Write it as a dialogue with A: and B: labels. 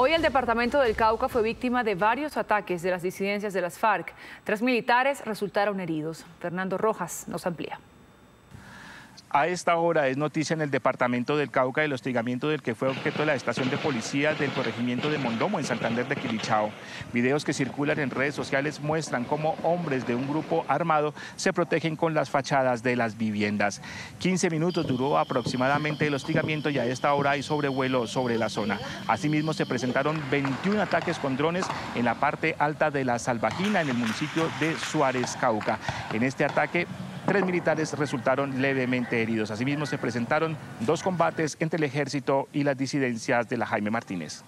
A: Hoy el departamento del Cauca fue víctima de varios ataques de las disidencias de las FARC. Tres militares resultaron heridos. Fernando Rojas nos amplía.
B: A esta hora es noticia en el departamento del Cauca el hostigamiento del que fue objeto de la estación de policía del corregimiento de Mondomo en Santander de Quilichao. Videos que circulan en redes sociales muestran cómo hombres de un grupo armado se protegen con las fachadas de las viviendas. 15 minutos duró aproximadamente el hostigamiento y a esta hora hay sobrevuelo sobre la zona. Asimismo se presentaron 21 ataques con drones en la parte alta de la Salvajina en el municipio de Suárez, Cauca. En este ataque Tres militares resultaron levemente heridos. Asimismo, se presentaron dos combates entre el ejército y las disidencias de la Jaime Martínez.